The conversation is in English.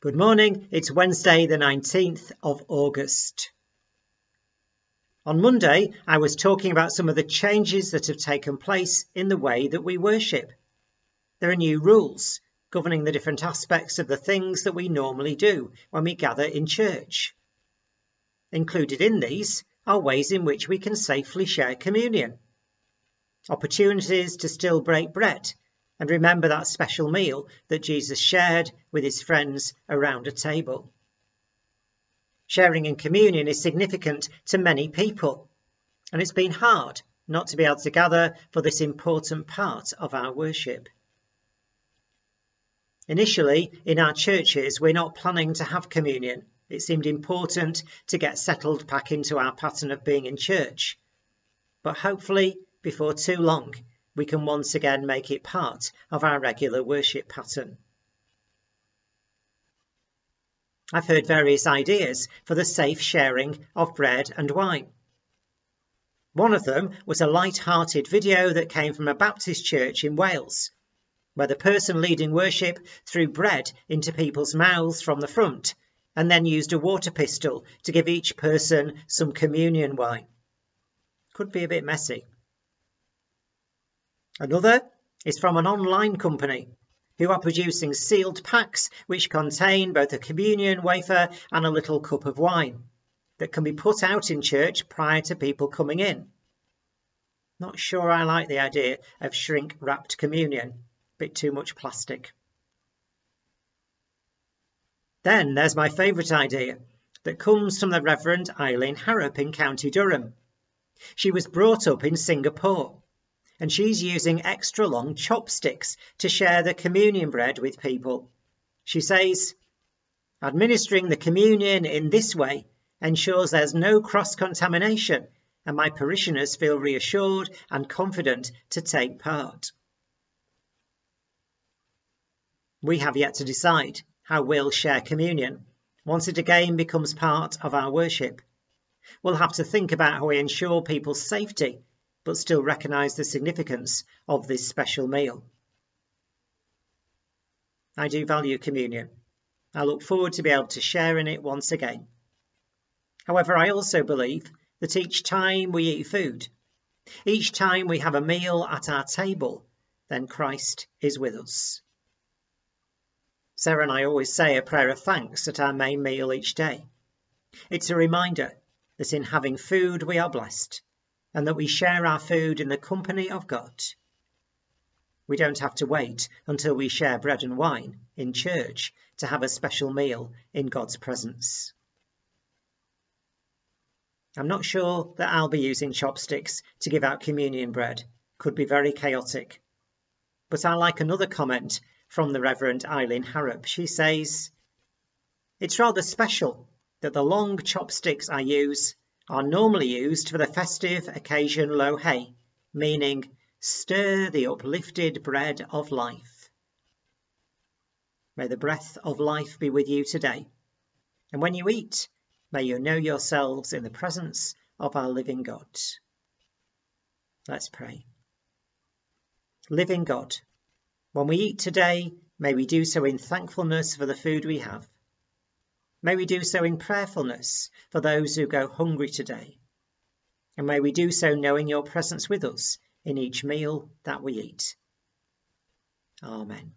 Good morning. It's Wednesday, the 19th of August. On Monday, I was talking about some of the changes that have taken place in the way that we worship. There are new rules governing the different aspects of the things that we normally do when we gather in church. Included in these are ways in which we can safely share communion, opportunities to still break bread and remember that special meal that Jesus shared with his friends around a table. Sharing in communion is significant to many people, and it's been hard not to be able to gather for this important part of our worship. Initially, in our churches, we're not planning to have communion. It seemed important to get settled back into our pattern of being in church. But hopefully, before too long, we can once again make it part of our regular worship pattern. I've heard various ideas for the safe sharing of bread and wine. One of them was a light-hearted video that came from a Baptist church in Wales, where the person leading worship threw bread into people's mouths from the front and then used a water pistol to give each person some communion wine. Could be a bit messy. Another is from an online company who are producing sealed packs which contain both a communion wafer and a little cup of wine that can be put out in church prior to people coming in. Not sure I like the idea of shrink wrapped communion, bit too much plastic. Then there's my favourite idea that comes from the Reverend Eileen Harrop in County Durham. She was brought up in Singapore and she's using extra long chopsticks to share the communion bread with people. She says, administering the communion in this way ensures there's no cross contamination and my parishioners feel reassured and confident to take part. We have yet to decide how we'll share communion once it again becomes part of our worship. We'll have to think about how we ensure people's safety but still recognise the significance of this special meal. I do value communion. I look forward to be able to share in it once again. However, I also believe that each time we eat food, each time we have a meal at our table, then Christ is with us. Sarah and I always say a prayer of thanks at our main meal each day. It's a reminder that in having food we are blessed and that we share our food in the company of God. We don't have to wait until we share bread and wine in church to have a special meal in God's presence. I'm not sure that I'll be using chopsticks to give out communion bread. Could be very chaotic. But I like another comment from the Reverend Eileen Harrop. She says, It's rather special that the long chopsticks I use are normally used for the festive occasion lo hei, meaning stir the uplifted bread of life. May the breath of life be with you today. And when you eat, may you know yourselves in the presence of our living God. Let's pray. Living God, when we eat today, may we do so in thankfulness for the food we have May we do so in prayerfulness for those who go hungry today. And may we do so knowing your presence with us in each meal that we eat. Amen.